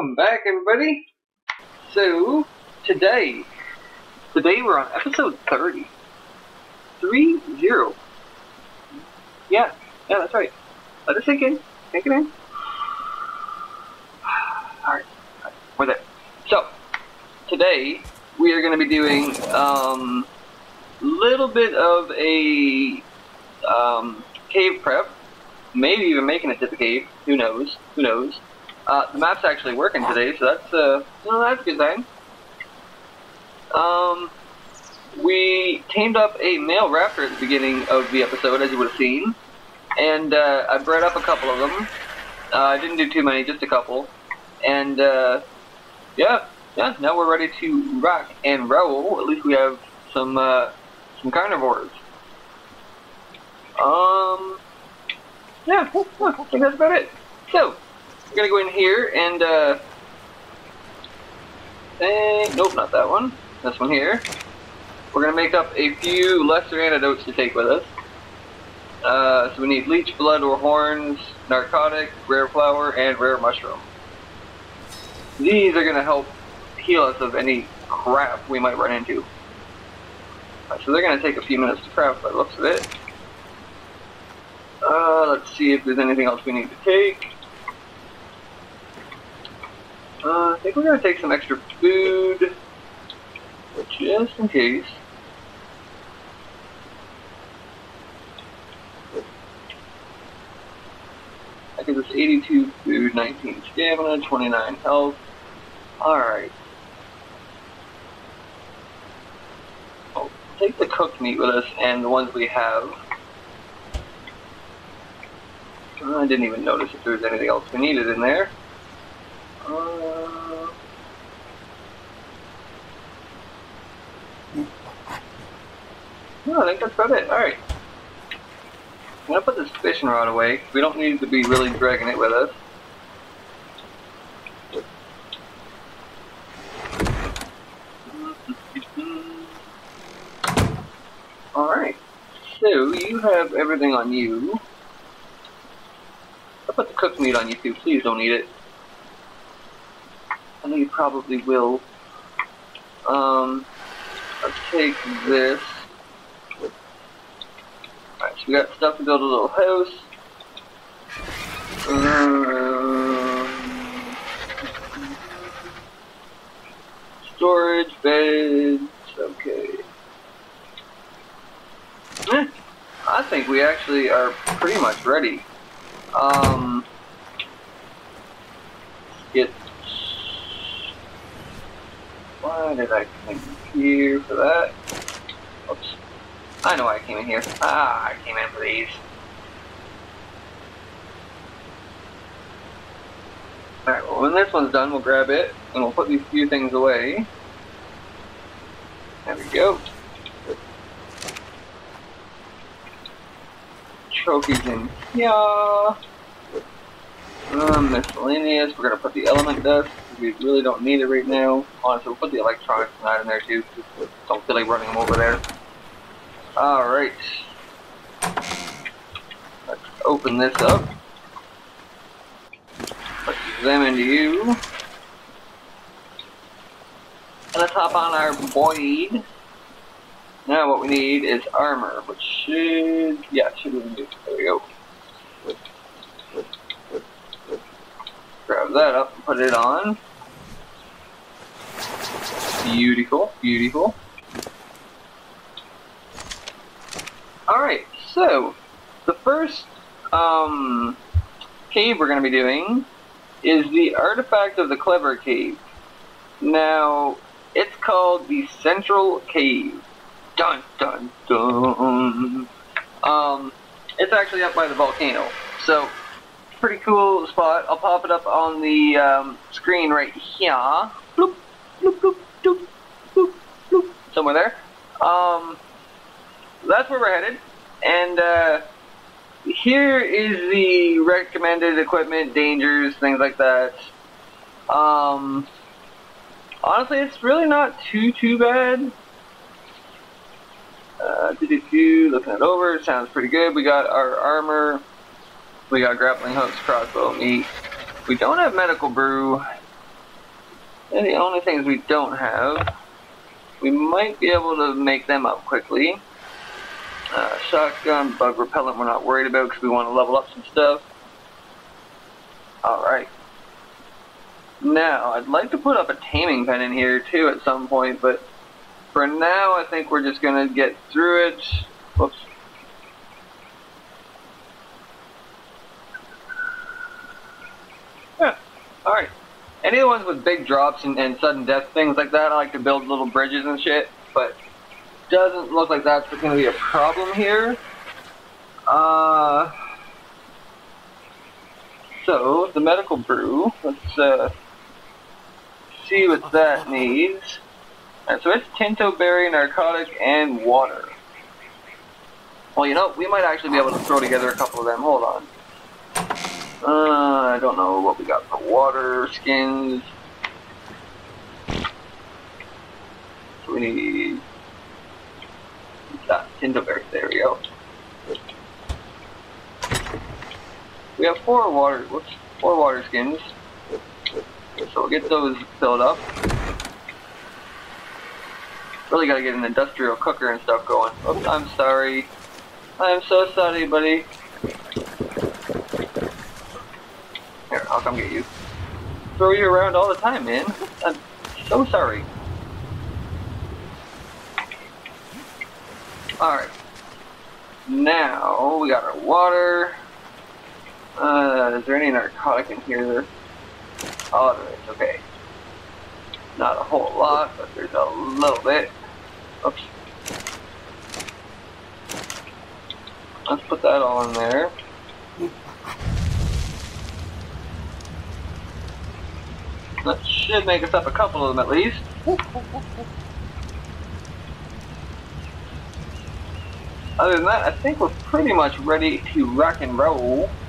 Welcome back everybody. So, today, today we're on episode 30. 3 0. Yeah, yeah, that's right. Let it sink in. Sink it in. Alright, we're there. So, today we are going to be doing um, little bit of a um, cave prep. Maybe even making it to the cave. Who knows? Who knows? Uh, the map's actually working today, so that's uh, well, that's a good sign. Um, we tamed up a male raptor at the beginning of the episode, as you would have seen, and uh, I bred up a couple of them. Uh, I didn't do too many, just a couple, and uh, yeah, yeah. Now we're ready to rock and roll. At least we have some uh, some carnivores. Um, yeah, I think that's about it. So, we're gonna go in here and, uh, eh, nope, not that one. This one here. We're gonna make up a few lesser antidotes to take with us. Uh, so we need leech blood or horns, narcotic, rare flower, and rare mushroom. These are gonna help heal us of any crap we might run into. Right, so they're gonna take a few minutes to craft by the looks of it. Uh, let's see if there's anything else we need to take. Uh, I think we're gonna take some extra food, just in case. I think it's 82 food, 19 stamina, 29 health. Alright. Take the cooked meat with us and the ones we have. I didn't even notice if there was anything else we needed in there. Uh, no, I think that's about it. Alright. I'm gonna put this fishing rod away. We don't need to be really dragging it with us. Alright. So, you have everything on you. I'll put the cooked meat on you too. Please don't eat it. You probably will. Um, let's take this. Alright, so we got stuff to build a little house. Um, storage, beds, okay. I think we actually are pretty much ready. Um, get. Why did I here for that? Oops. I know why I came in here. Ah, I came in for these. Alright, well when this one's done, we'll grab it, and we'll put these few things away. There we go. Trophies in here. Um, miscellaneous, we're gonna put the element dust, we really don't need it right now. Honestly, we'll put the electronics tonight in there too, don't feel like running them over there. Alright. Let's open this up. Let's them into you. And let's hop on our Boyd. Now what we need is armor, which should, yeah, should good. There we go. Grab that up and put it on. Beautiful, beautiful. Alright, so, the first um, cave we're going to be doing is the Artifact of the Clever Cave. Now, it's called the Central Cave. Dun dun dun. Um, it's actually up by the volcano, so pretty cool spot. I'll pop it up on the um, screen right here. Bloop, bloop, bloop, somewhere there. Um, that's where we're headed, and uh, here is the recommended equipment, dangers, things like that. Um, honestly, it's really not too too bad. Uh, looking it over, sounds pretty good. We got our armor, we got grappling hooks, crossbow, meat, We don't have medical brew. They're the only things we don't have. We might be able to make them up quickly. Uh, shotgun, bug repellent we're not worried about because we want to level up some stuff. Alright. Now, I'd like to put up a taming pen in here too at some point, but for now I think we're just going to get through it. Whoops. Yeah, alright. Any of the ones with big drops and, and sudden death things like that, I like to build little bridges and shit, but doesn't look like that's going to be a problem here. Uh, so, the medical brew, let's uh, see what that needs. Right, so it's Tintoberry, Narcotic, and Water. Well, you know, we might actually be able to throw together a couple of them. Hold on. Uh, I don't know what we got for water, skins. So we need that Tintoberry. There we go. We have four water, whoops, four water skins. So we'll get those filled up. Really gotta get an industrial cooker and stuff going. Oops, I'm sorry. I'm so sorry, buddy. Here, I'll come get you. Throw you around all the time, man. I'm so sorry. Alright. Now, we got our water. Uh, is there any narcotic in here? Oh, there is. Okay. Not a whole lot, but there's a little bit. Oops. Let's put that all in there. That should make us up a couple of them at least. Other than that, I think we're pretty much ready to rock and roll.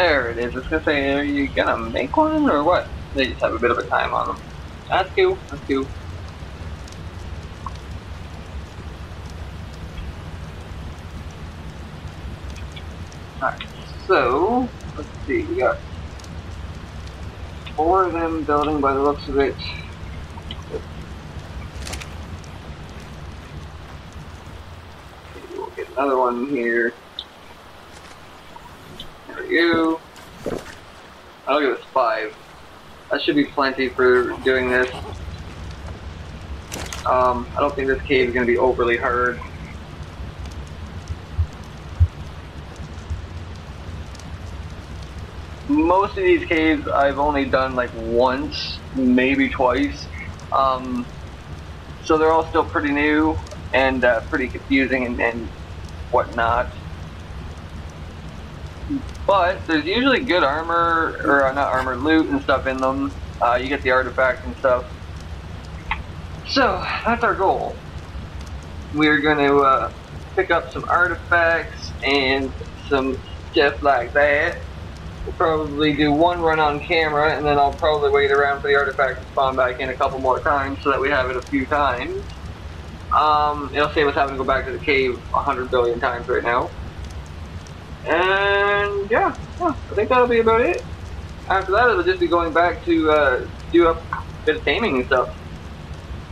There it is. Was gonna say, are you gonna make one or what? They just have a bit of a time on them. That's cool. That's cool. Alright, so, let's see, we got four of them building by the looks of it. Maybe we'll get another one here. Go. I'll give us five. That should be plenty for doing this. Um, I don't think this cave is going to be overly hard. most of these caves I've only done like once, maybe twice. Um, so they're all still pretty new and uh, pretty confusing and, and whatnot. But there's usually good armor, or uh, not armor, loot and stuff in them. Uh, you get the artifacts and stuff. So, that's our goal. We're going to uh, pick up some artifacts and some stuff like that. We'll probably do one run on camera, and then I'll probably wait around for the artifact to spawn back in a couple more times so that we have it a few times. Um, it'll save us having to go back to the cave a hundred billion times right now. And yeah, yeah, I think that'll be about it. After that, it'll just be going back to uh, do a bit of taming and stuff.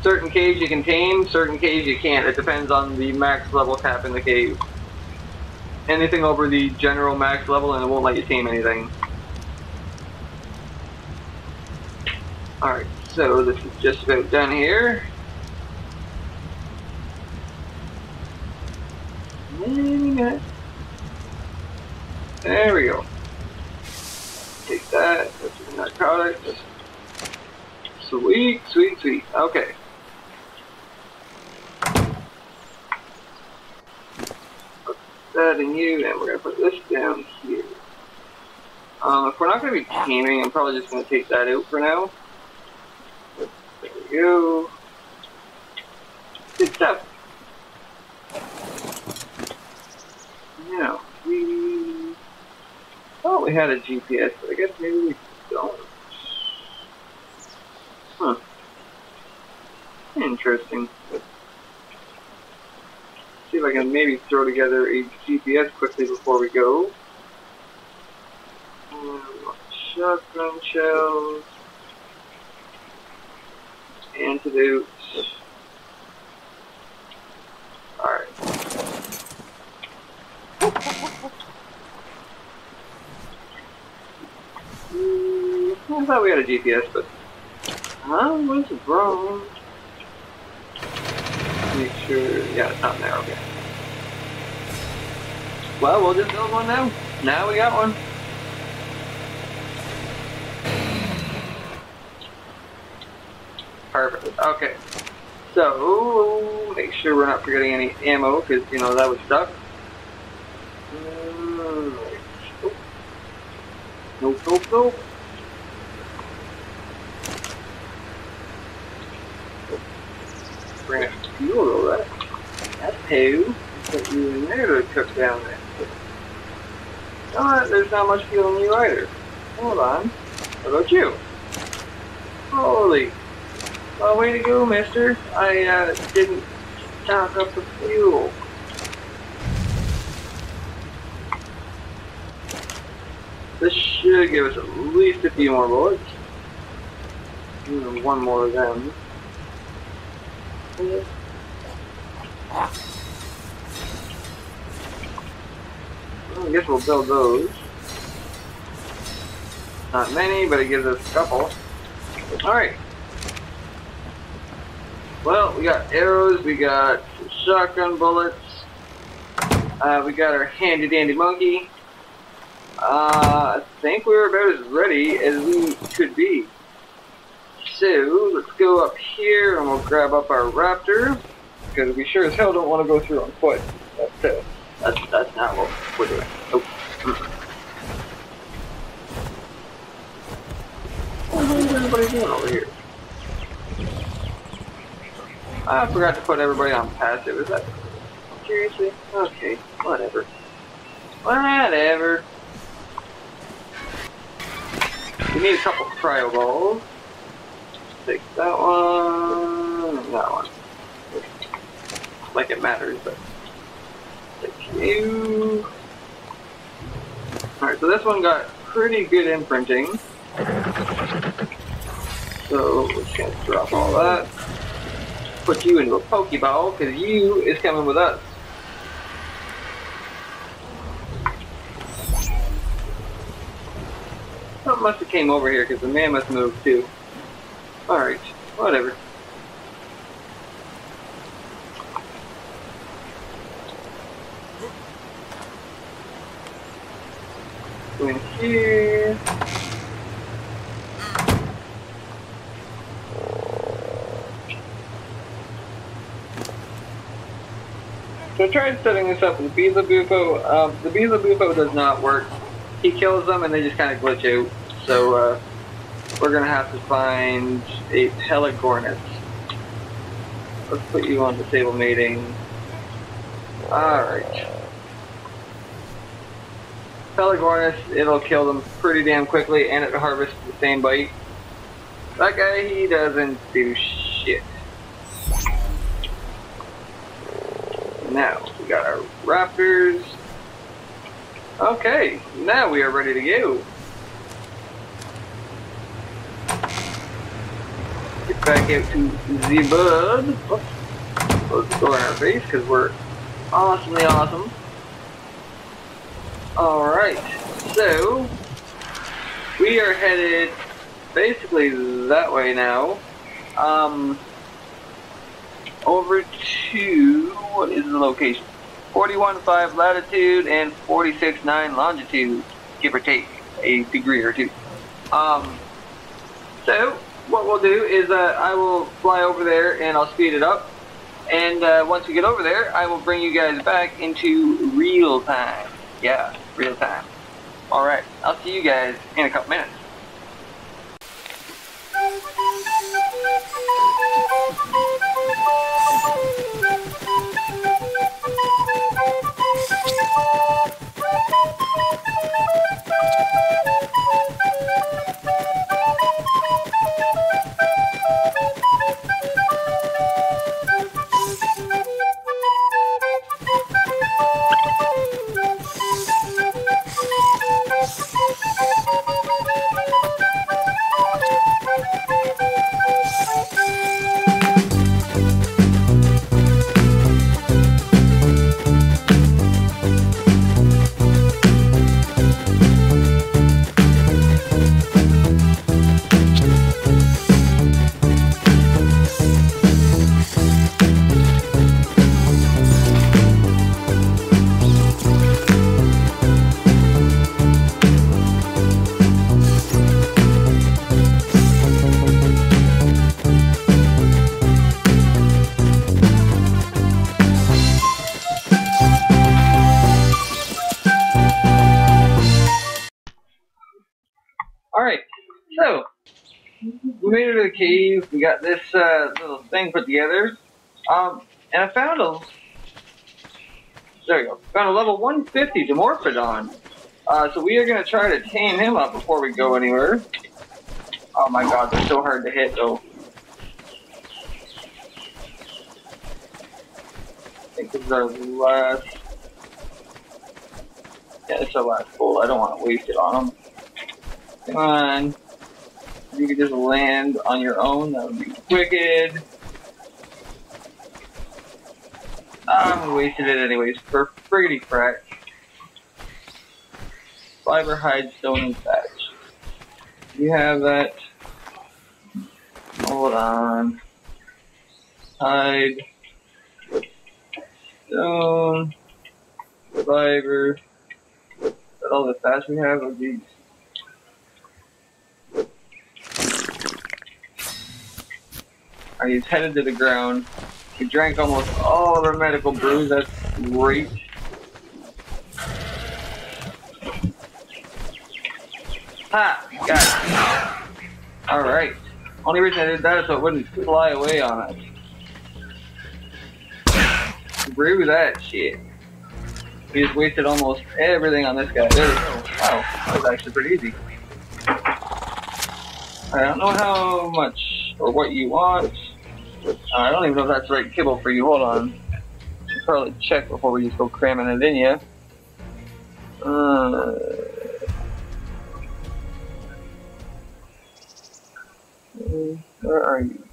Certain caves you can tame, certain caves you can't. It depends on the max level cap in the cave anything over the general max level and it won't let you tame anything. Alright, so this is just about done here. There we go. Take that, that's the narcotic. Sweet, sweet, sweet. Okay. that in you, and we're going to put this down here. Uh, if we're not going to be taming, I'm probably just going to take that out for now. There we go. Good stuff. Now, we... Oh, we had a GPS, but I guess maybe we don't. Huh. Interesting. See if I can maybe throw together a GPS quickly before we go. Shotgun shells. Antidotes. Alright. Hmm, I thought we had a GPS, but I was wrong? Make sure, yeah, it's not there. Okay. Well, we'll just build one now. Now we got one. Perfect. Okay. So, make sure we're not forgetting any ammo, because, you know, that was stuck. Nope, nope, nope. Bring extra fuel though, that, that's two. You in there to cook down there. No, there's not much fuel in you either. Hold on. How about you? Holy. Well, way to go, mister. I uh, didn't stock up the fuel. This should give us at least a few more bullets. Even one more of them. Well, I guess we'll build those. Not many, but it gives us a couple. Alright. Well, we got arrows, we got shotgun bullets, uh, we got our handy dandy monkey. Uh, I think we are about as ready as we could be. So, let's go up here and we'll grab up our raptor. Because we sure as hell don't want to go through on foot. That's, uh, that's, that's not what we're doing. Nope. What is everybody doing over here? Ah, I forgot to put everybody on passive. Is that seriously? Okay, whatever. Whatever. We need a couple cryo balls. Take that one, that one. Like it matters, but you. Alright, so this one got pretty good imprinting. So we're just gonna drop all that. Put you into a Pokeball, because you is coming with us. Something must have came over here because the man must move too. Alright, whatever. In here. So I tried setting this up with Beelzebufo. Um, the Beelzebufo does not work he kills them and they just kind of glitch out. So uh, we're gonna have to find a Pelagornis. Let's put you on disable mating. Alright. Pelagornis, it'll kill them pretty damn quickly and it harvests the same bite. That guy, he doesn't do shit. Now, we got our raptors. Okay, now we are ready to go. Get back out to the bud. Let's go in our face because we're awesomely awesome. Alright, so we are headed basically that way now. Um, over to, what is the location? 41.5 latitude and 46.9 longitude, give or take a degree or two. Um, so what we'll do is uh, I will fly over there and I'll speed it up. And uh, once we get over there, I will bring you guys back into real time. Yeah, real time. Alright, I'll see you guys in a couple minutes. We made it to the cave. We got this uh, little thing put together. Um, and I found a. There you go. Found a level 150 Dimorphodon. Uh, so we are going to try to tame him up before we go anywhere. Oh my god, they're so hard to hit though. I think this is our last. Yeah, it's our last gold. I don't want to waste it on them. Come on. You could just land on your own, that would be wicked. I'm wasting it anyways for friggity frack. Fiber, hide, stone, and thatch. You have that. Hold on. Hide. Stone. Fiber. All the thatch we have? Oh, geez. He's headed to the ground. He drank almost all of our medical brews. That's great. Ha! Got it. Alright. Only reason I did that is so it wouldn't fly away on us. Brew that shit. We just wasted almost everything on this guy. There we go. Wow, that was actually pretty easy. I don't know how much or what you want. Uh, I don't even know if that's the right kibble for you. Hold on. Should probably check before we just go cramming it in you. Uh, where are you?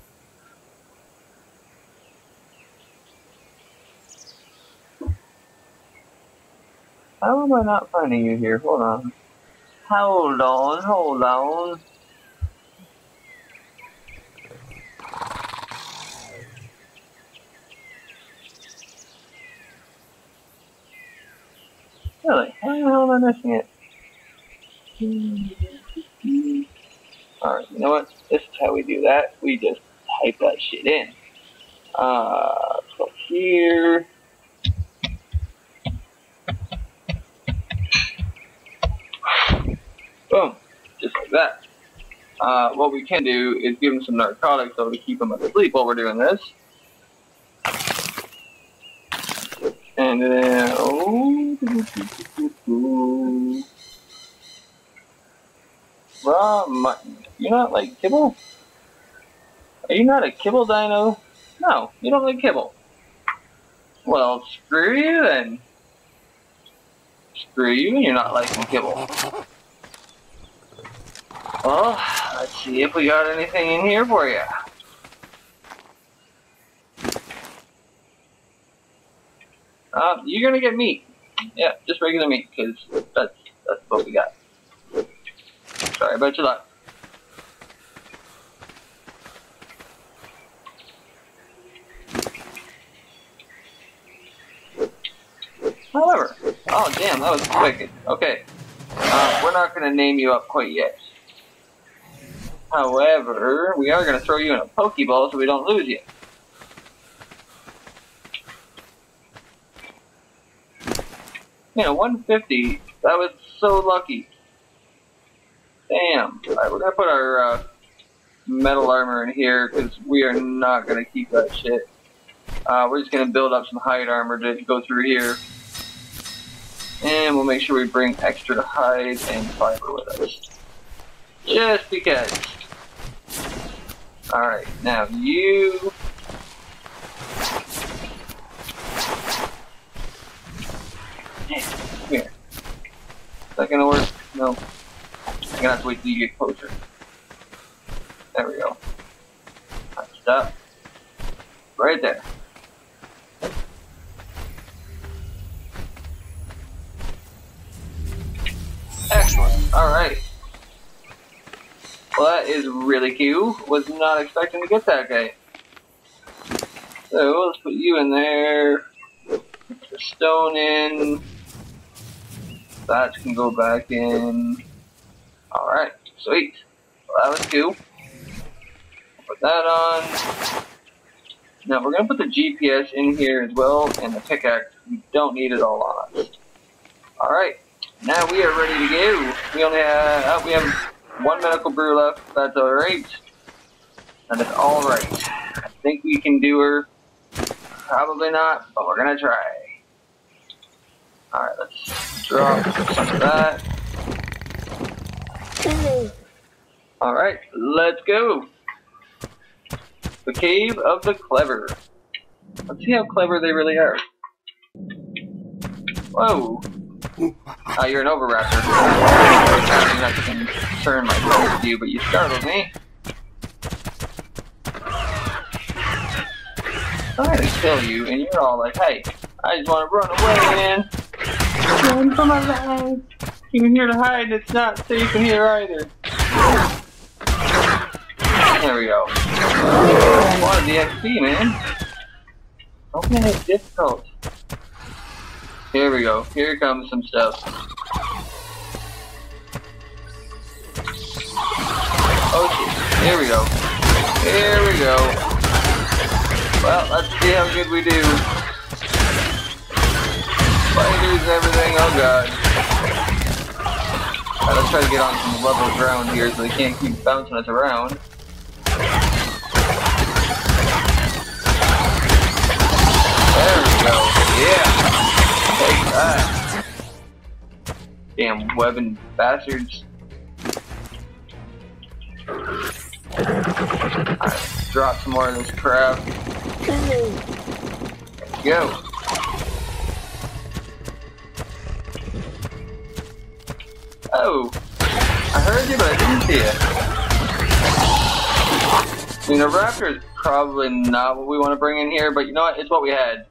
How am I not finding you here? Hold on. Hold on, hold on. Really? How the hell am I missing it? Alright, you know what? This is how we do that. We just type that shit in. Uh, so here. Boom. Just like that. Uh, what we can do is give him some narcotics though to keep him asleep while we're doing this. And then, raw. You're not like kibble? Are you not a kibble dino? No, you don't like kibble. Well, screw you then. Screw you, you're not liking kibble. Well, let's see if we got anything in here for you. Uh, you're gonna get meat. Yeah, just regular meat, because that's, that's what we got. Sorry about your luck. However, oh damn, that was quick. Okay, uh, we're not gonna name you up quite yet. However, we are gonna throw you in a Pokeball so we don't lose you. You know, 150, that was so lucky. Damn. We're gonna put our uh, metal armor in here because we are not gonna keep that shit. Uh, we're just gonna build up some hide armor to go through here. And we'll make sure we bring extra hide and fiber with us. Just because. Alright, now you Come here. Is that gonna work? No. I'm gonna have to wait till you get closer. There we go. Stop. Right there. Excellent. Alright. Well, that is really cute. Was not expecting to get that guy. So, let's put you in there. Put the stone in. That can go back in. Alright, sweet. Well, that was cool. Put that on. Now we're going to put the GPS in here as well, and the pickaxe. We don't need it all on us. Alright, now we are ready to go. We only have, oh, we have one medical brew left. That's alright. That is alright. I think we can do her. Probably not, but we're gonna try. Alright, let's drop some of that. Alright, let's go. The Cave of the Clever. Let's see how clever they really are. Whoa. Oh, you're an not going to concern myself with you, but you startled me. I'm to kill you, and you're all like, hey, I just want to run away, man. Run for my life. Even here to hide, it's not safe in here either. There we go. Wanted the XP, man. Okay, it's difficult. Here we go. Here comes some stuff. Oh shit. Here we go. Here we go. Well, let's see how good we do. Spiders and everything. Oh god. Right, let's try to get on some level ground here so they can't keep bouncing us around. There we go. Yeah. Take that. Damn webbing bastards. Alright, drop some more of this crap. Go. Oh, I heard you, but I didn't see it. I mean, a raptor is probably not what we want to bring in here, but you know what? It's what we had.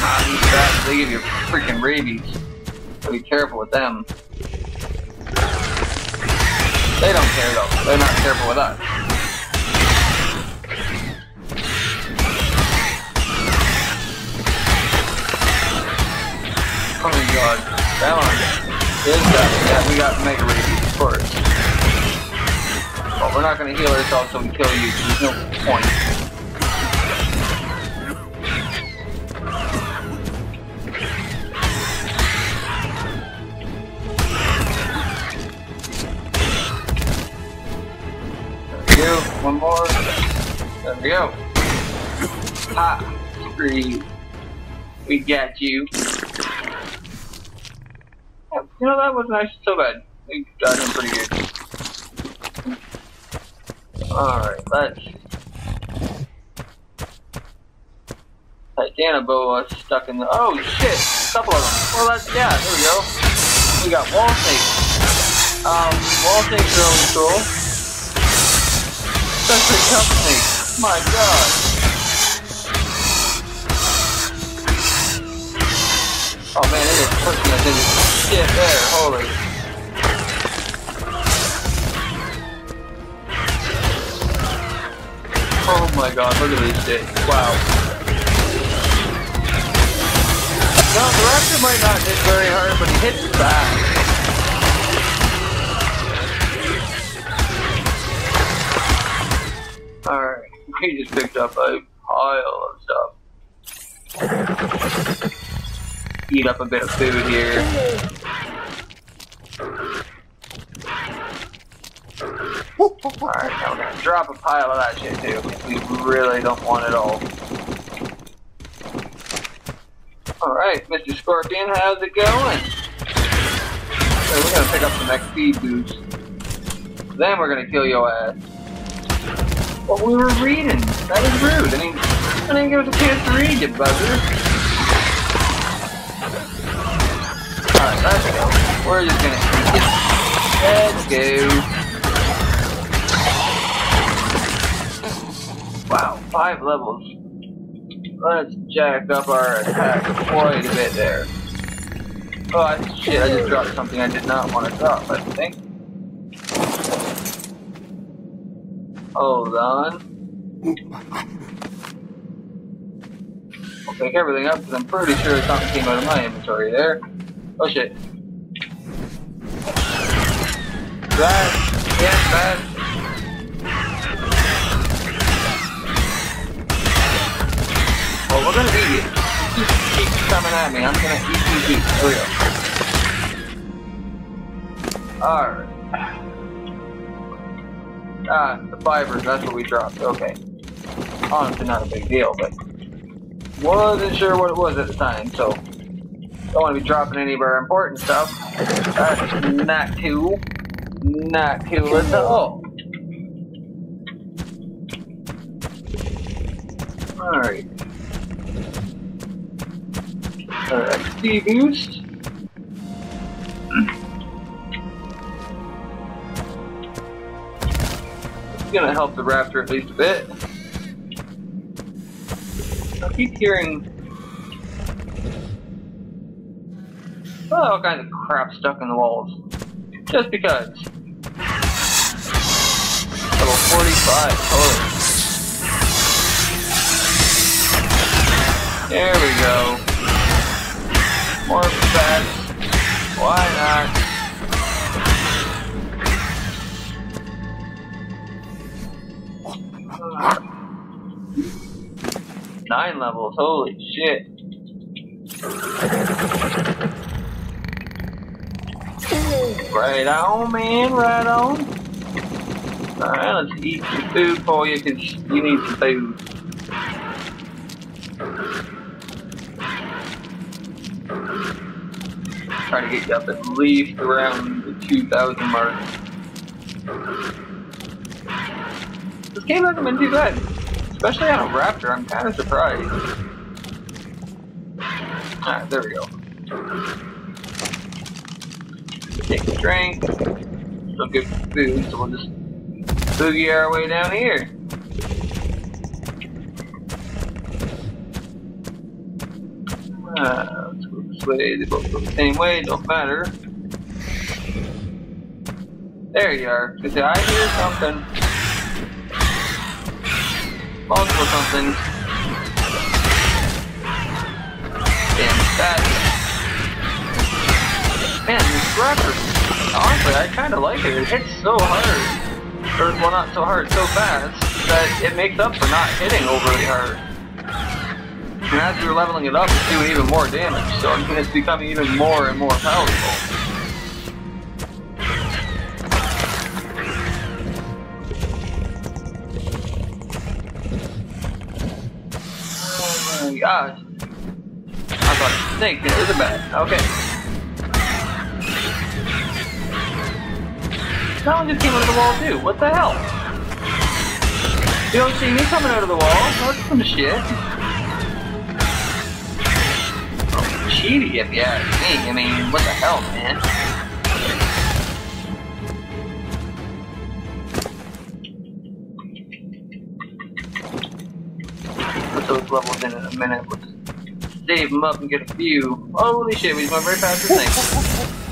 Ah, they give you freaking rabies. So be careful with them. They don't care though. They're not careful with us. Oh my god. That one. This guy. Yeah, we got Mega Rabies, of course. But we're not gonna heal ourselves so we kill you, there's no point. One more. There we go. Ha! Three. We got you. You know, that wasn't actually so bad. Him pretty good. Alright, let's... Titanoboa stuck in the... Oh, shit! A couple of them. Well, that's... Yeah, there we go. We got wall snakes. Um, wall snakes are always cool. That's a company. My god. Oh man, it is pushing us shit there. Holy. Oh my god, look at this shit. Wow. No, the raptor might not hit very hard, but he hits back. Alright, we just picked up a pile of stuff. Eat up a bit of food here. Alright, now we're gonna drop a pile of that shit too. We really don't want it all. Alright, Mr. Scorpion, how's it going? So we're gonna pick up some XP boost. Then we're gonna kill your ass. What we were reading. That is rude. I mean, I didn't give us a chance to read, you buzzer. We're just gonna it. Let's go. Wow, five levels. Let's jack up our attack quite a bit there. Oh, shit, I just dropped something I did not want to drop, I think. Hold on. I'll pick everything up because I'm pretty sure something came out of my inventory there. Oh shit. That, yeah, that. Well, we're gonna eat it. Keep, coming at me. I'm gonna eat, eat. Here we go. Alright. Ah, the fibers, that's what we dropped. Okay. Honestly, not a big deal, but wasn't sure what it was at the time, so don't want to be dropping any of our important stuff. That's not cool. Not cool at all. Alright. Uh, XP boost. It's gonna help the raptor at least a bit. I keep hearing oh, all kinds of crap stuck in the walls. Just because. Level 45, totally. There we go. More fat. Why not? Nine levels, holy shit. Right on, man, right on. Alright, let's eat some food for you, because you need some food. Try to get you up at least around the 2,000 mark. This game hasn't been too bad. Especially on a Raptor, I'm kind of surprised. Alright, there we go. Take a drink. Some good food, so we'll just boogie our way down here. Uh, let's go this way. They both go the same way, don't matter. There you are. Did I hear something? Multiple something. Damn. Man, this raptor, honestly, I kind of like it. It hits so hard. Or, well, not so hard, so fast, that it makes up for not hitting overly hard. And as you're leveling it up, it's doing even more damage, so it's becoming even more and more powerful. Oh my gosh. I thought snake, it was a bat. Okay. That one just came out of the wall too. What the hell? You don't see me coming out of the wall? Oh, that's some shit. Oh, cheaty if you ask me. I mean, what the hell, man? Put those levels in in a minute. Just save them up and get a few. Holy shit, we just went very fast as things.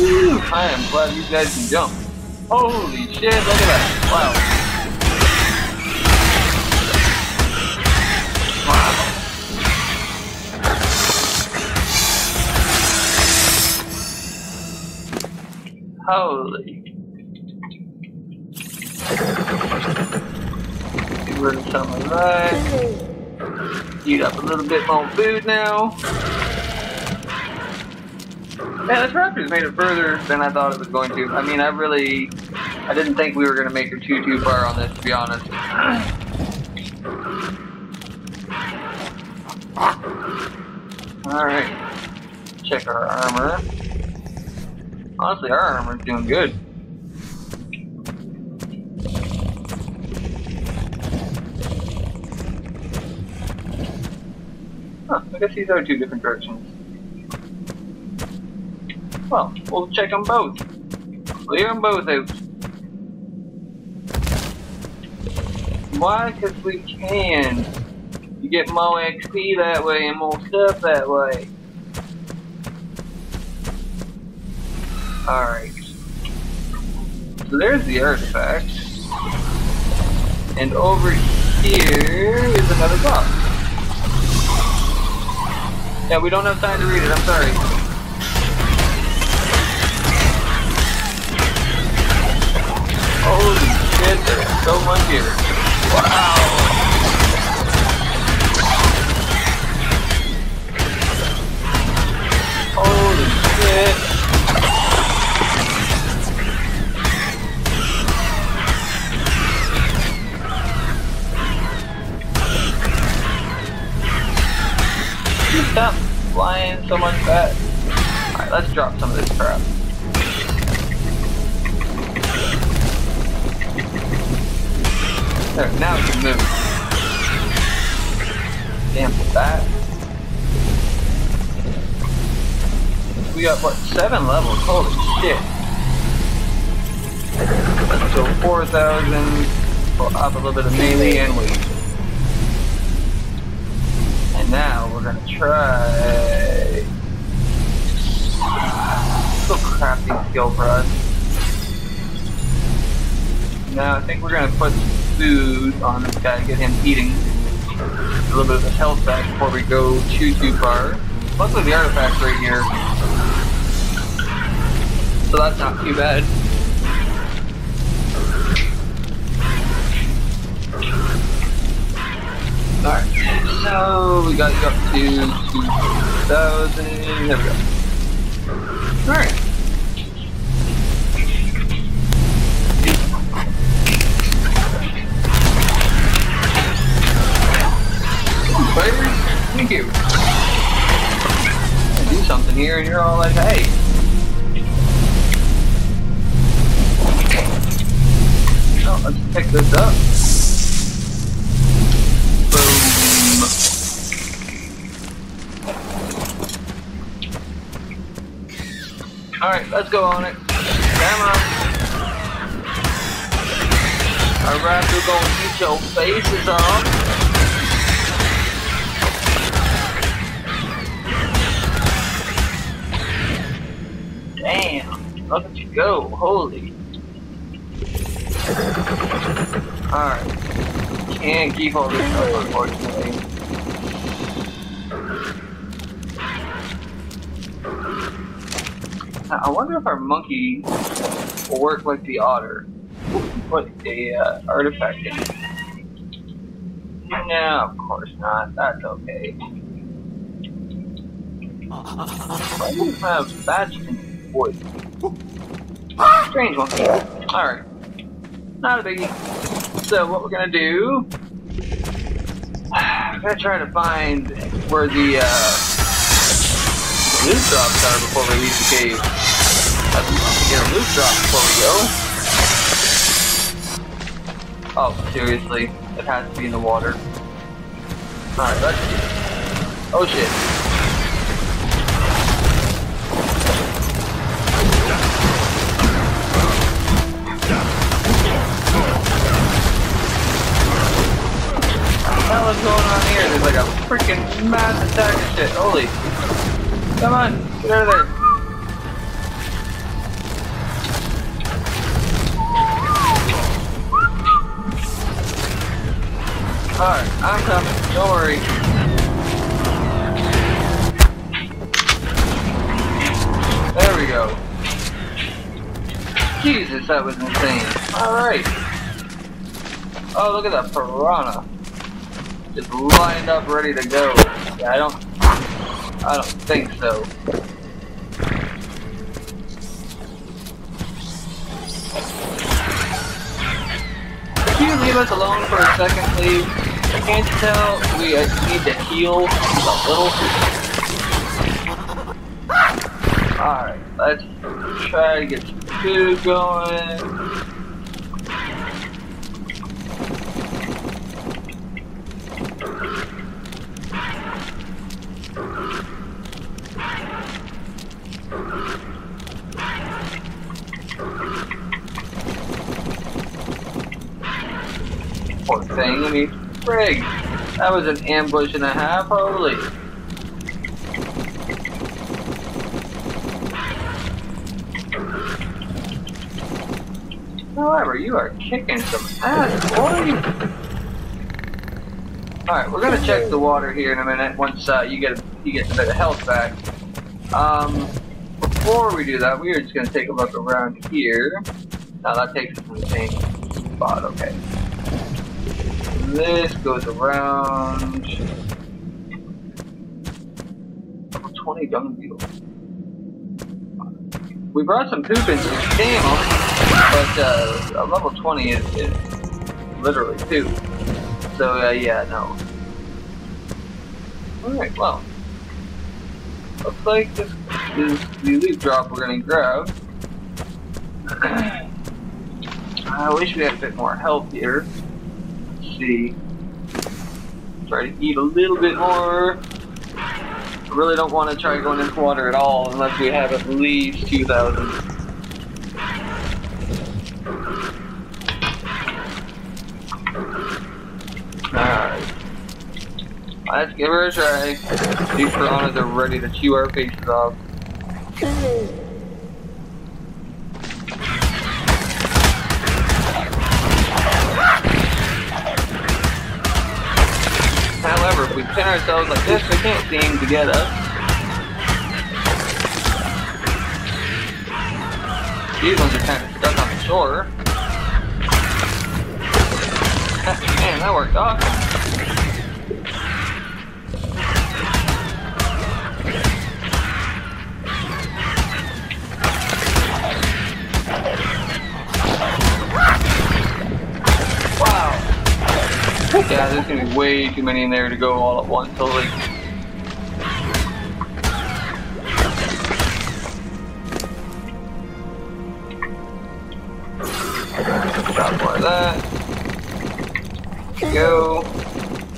I am glad you guys can jump. Holy shit, look at that. Wow. Holy. Get rid of some that. Eat up a little bit more food now. Man, this raptor's made it further than I thought it was going to. I mean, I really... I didn't think we were going to make it too, too far on this, to be honest. Alright. Check our armor. Honestly, our armor's doing good. Huh, I guess these are two different directions. Well, we'll check them both. Clear them both out. Why? Because we can. You get more XP that way and more stuff that way. Alright. So there's the artifact. And over here is another box. Yeah, we don't have time to read it, I'm sorry. did there. Someone did. Wow! Holy shit! Stop flying so much fat. Alright, let's drop some of this crap. Now we can move. Damn that. We got what, seven levels? Holy shit. Let's 4,000. We'll up a little bit of melee and weight. And now we're gonna try. so crafting skill for us. Now I think we're gonna put food on this guy, to get him eating a little bit of his health back before we go too too far. Luckily the artifact's right here. So that's not too bad. Alright, so we got up to 2,000. There we go. Alright. Thank you. I do something here and you're all like, hey. Oh, let's pick this up. Boom. Alright, let's go on it. Come on. Alright, we're gonna get your faces off. Go, holy. Alright. Can't keep all this up, unfortunately. I wonder if our monkey will work like the otter. Put a uh, artifact in. No, of course not. That's okay. Why do you have badge in wood? Strange one. Alright. Not a biggie. So what we're gonna do we're gonna try to find where the uh, loot drops are before we leave the cave. I Let's get a loot drop before we go. Oh, seriously? It has to be in the water. Alright, let's. Oh shit. Hell is going on here? There's like a freaking mass attack of shit. Holy. Come on, get out of there. Alright, I'm coming. Don't worry. There we go. Jesus, that was insane. Alright. Oh, look at that piranha. Just lined up, ready to go. Yeah, I don't... I don't think so. Can you leave us alone for a second, please? I can't tell we need to heal a little? Alright, let's try to get some food going. Poor thing, I mean, frig. That was an ambush and a half, holy. However, you are kicking some ass, boy. Alright, we're gonna check the water here in a minute once uh, you get you get a bit of health back. Um, before we do that, we are just gonna take a look around here. Now that takes us to the same spot, okay. This goes around. Level 20 dung beetle. We brought some poop into the channel, but uh, level 20 is, is literally two. So uh, yeah, no. Alright, well. Looks like this is the loot drop we're gonna grab. I wish we had a bit more health here. See. Try to eat a little bit more. I really don't want to try going into water at all unless we have at least 2,000. Alright. Let's give her a try. These piranhas are ready to chew our faces off. we ourselves like this, they can't seem to get us. These ones are kind of stuck on the shore. Man, that worked awesome. Yeah, there's gonna be way too many in there to go all at once, totally. Drop more of that. Go.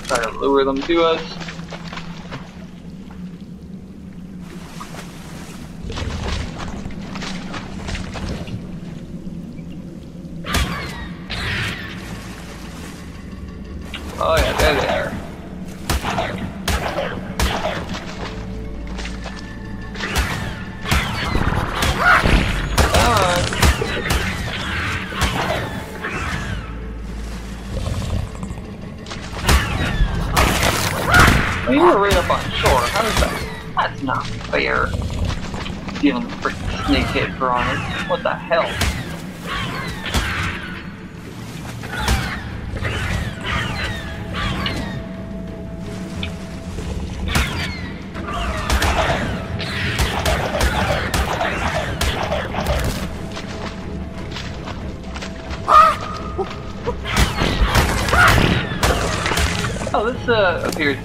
Try to lure them to us.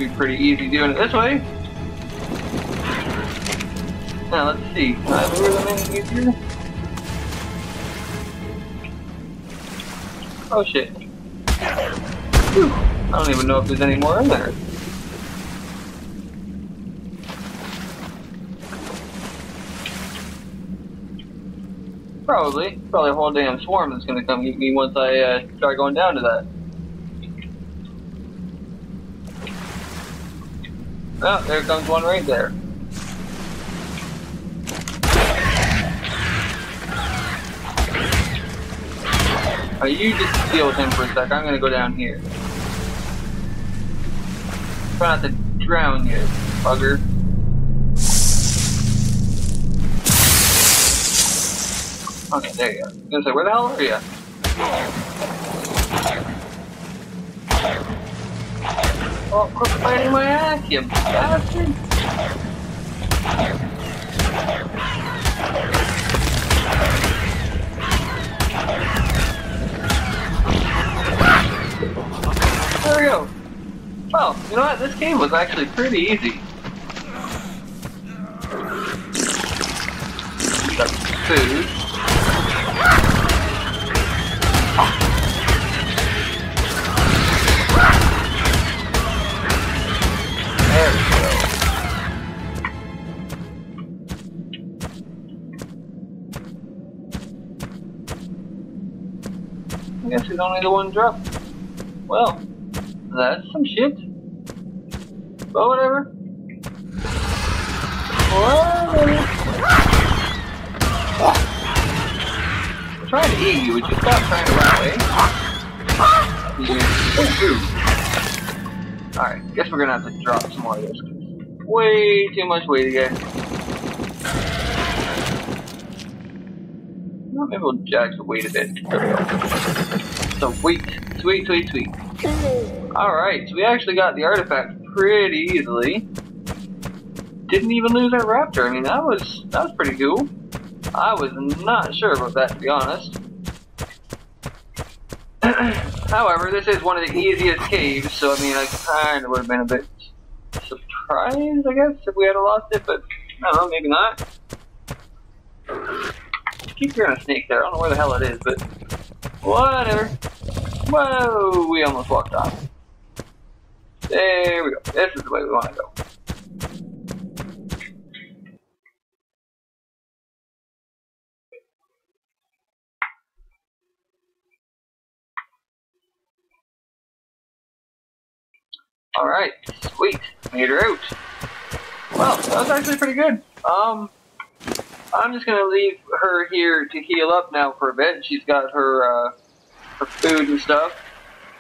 Be pretty easy doing it this way. Now, let's see. Can I lure them in? Oh shit. Whew. I don't even know if there's any more in there. Probably. Probably a whole damn swarm that's gonna come get me once I uh, start going down to that. Oh, there comes one right there. Oh, you just deal with him for a sec. I'm gonna go down here. Try not to drown you, bugger. Okay, there you go. I was gonna say, where the hell are you? Oh, quit fighting my ass, you bastard! There we go. Well, you know what? This game was actually pretty easy. Food. I guess it's only the one drop. Well, that's some shit. But whatever. Whatever. I'm trying to eat you. Would you stop trying to run away? Alright, guess we're gonna have to drop some more of this. Way too much weight again. Maybe we'll jack the weight a bit. So sweet, sweet, sweet, sweet. Alright, so we actually got the artifact pretty easily. Didn't even lose our raptor. I mean, that was that was pretty cool. I was not sure about that, to be honest. However, this is one of the easiest caves, so I mean, I kind of would have been a bit surprised, I guess, if we had lost it, but I don't know, maybe not. Keep hearing a snake there. I don't know where the hell it is, but whatever. Whoa, we almost walked off. There we go. This is the way we want to go. Alright, sweet. Made her out. Well, that was actually pretty good. Um, I'm just gonna leave her here to heal up now for a bit. She's got her, uh, her food and stuff.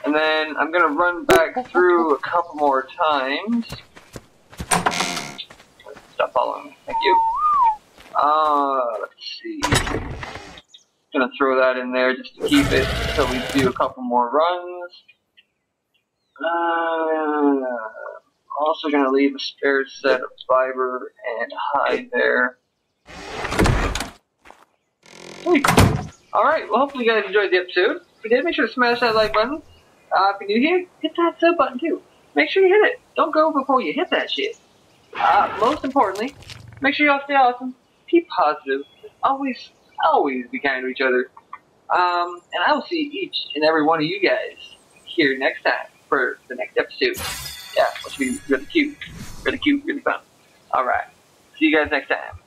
And then I'm gonna run back through a couple more times. Stop following me. Thank you. Uh, let's see. Gonna throw that in there just to keep it until we do a couple more runs. Uh, also gonna leave a spare set of fiber and hide there. Alright, well hopefully you guys enjoyed the episode. If you did, make sure to smash that like button. Uh, if you're new here, hit that sub button too. Make sure you hit it. Don't go before you hit that shit. Uh, most importantly, make sure y'all stay awesome, keep positive, always, always be kind to each other. Um, and I will see each and every one of you guys here next time for the next episode. Yeah, which will be really cute, really cute, really fun. Alright, see you guys next time.